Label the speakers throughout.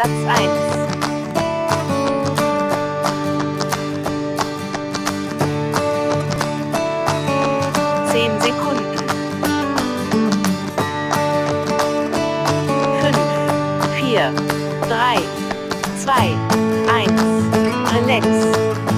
Speaker 1: Satz eins Zehn Sekunden. Fünf, vier, drei, zwei, eins. Relax.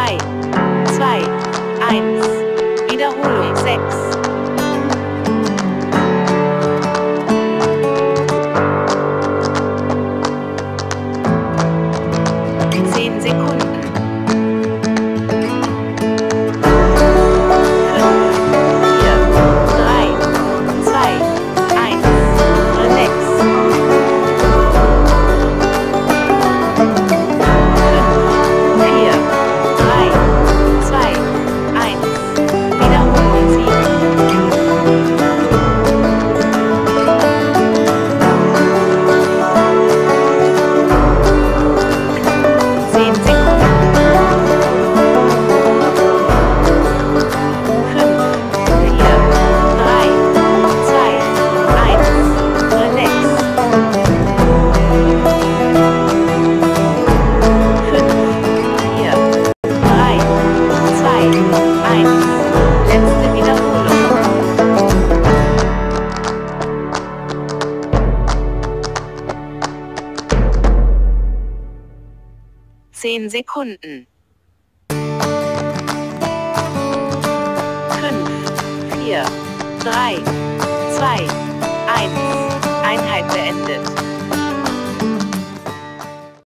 Speaker 1: 3, 2, 1. Wiederholung 6. 10 Sekunden. 5, 4, 3, 2, 1. Einheit beendet.